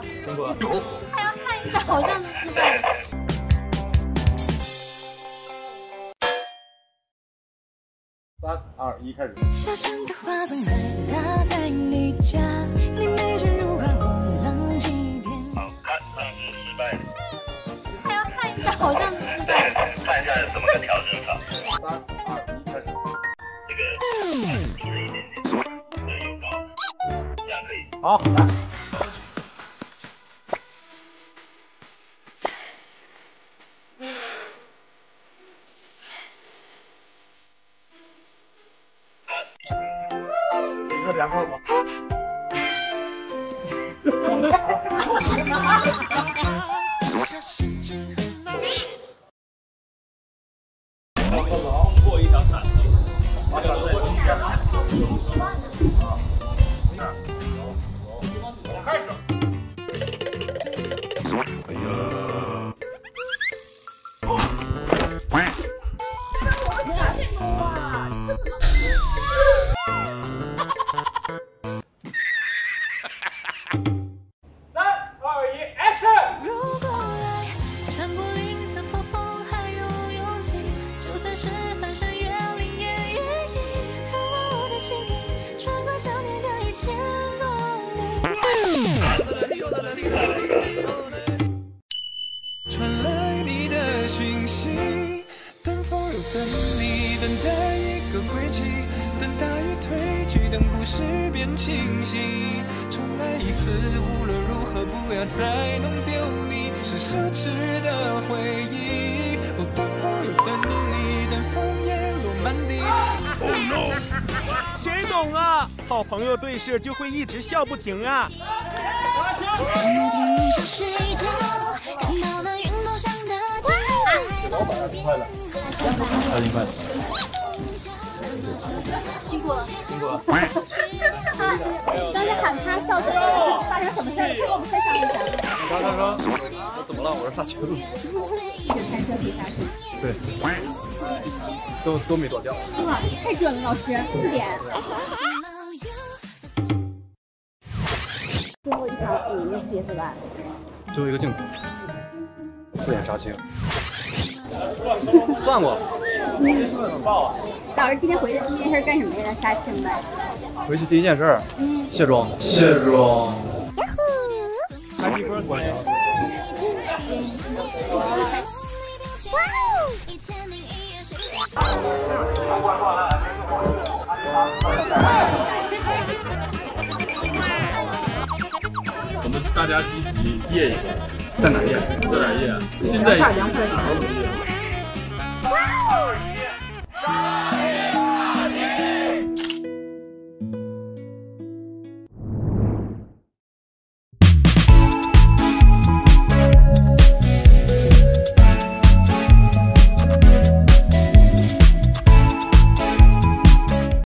辛苦了，辛苦了。还要看一下，好像是失败了。三二一，开始。小声的花总在打在你家，你眉间如画，我浪迹天涯。好，看上是失败的，还要看一下，好像是失败了。看一下有什么个调整法。三二一，开始。这个低了一点点，这个有高，这样可以。好，来。一个两个轨迹，等大雨退去，等故事变清晰。重来一次，无论如何不要再弄丢你，是奢侈的回忆。哦，等风又等你，等枫叶落满地。谁懂啊？好朋友对视就会一直笑不停啊！每天晚上睡觉，看到了云朵上的金块。二十块。辛苦了。辛苦了。刚才喊他笑声，发生什么事儿？跟我们分享一下。刚刚说，我怎么了？我是杀青。一直开车可以发生。对，都都没躲掉。哇，太准了，老师，四点。最后一条是你那是吧？最后一个镜头，四眼杀青。算过。老师今天回去第一件事干什么呀？杀青呗。回去第一件事，卸妆。卸妆。开一波关系。我们大家集体夜一个，在哪夜？在哪夜？新在一凉快好